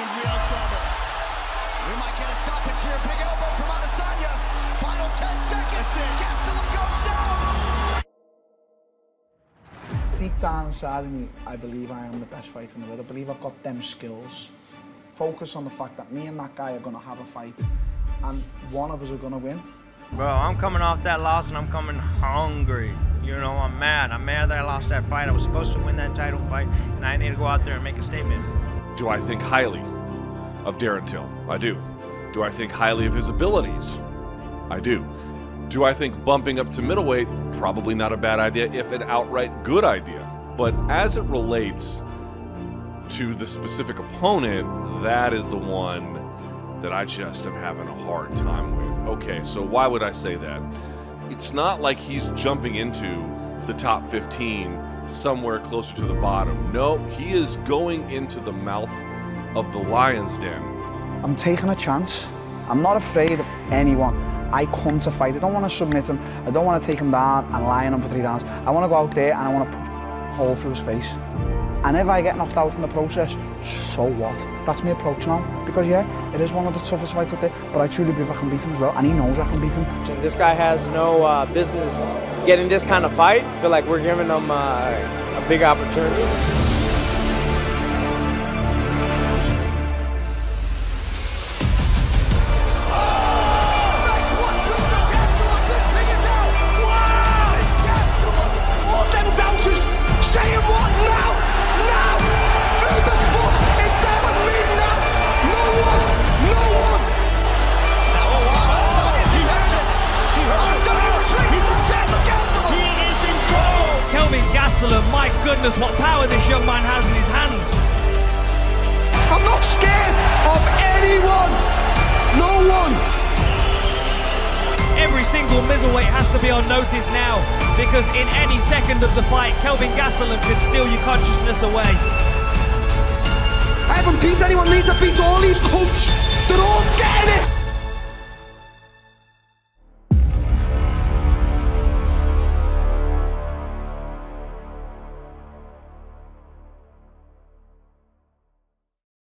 in real trouble. We might get a stoppage here. Big elbow from Adesanya. Final 10 seconds. Gastelum goes down. Deep down inside of me, I believe I am the best fighter in the world. I believe I've got them skills. Focus on the fact that me and that guy are going to have a fight, and one of us are going to win. Bro, I'm coming off that loss and I'm coming hungry. You know, I'm mad. I'm mad that I lost that fight. I was supposed to win that title fight, and I need to go out there and make a statement. Do I think highly of Darren Till? I do. Do I think highly of his abilities? I do. Do I think bumping up to middleweight? Probably not a bad idea, if an outright good idea. But as it relates to the specific opponent, that is the one that I just am having a hard time with. Okay, so why would I say that? It's not like he's jumping into the top 15 somewhere closer to the bottom. No, he is going into the mouth of the lion's den. I'm taking a chance. I'm not afraid of anyone. I come to fight. I don't want to submit him. I don't want to take him down and lie on him for three rounds. I want to go out there and I want to put a hole through his face. And if I get knocked out in the process, so what? That's my approach now. Because yeah, it is one of the toughest fights out there, but I truly believe I can beat him as well, and he knows I can beat him. This guy has no uh, business getting this kind of fight. I feel like we're giving him uh, a big opportunity. Gastelum, my goodness, what power this young man has in his hands. I'm not scared of anyone! No one! Every single middleweight has to be on notice now because in any second of the fight, Kelvin Gastelum could steal your consciousness away. I haven't beat anyone, needs to beat all these cunts! They're all getting it!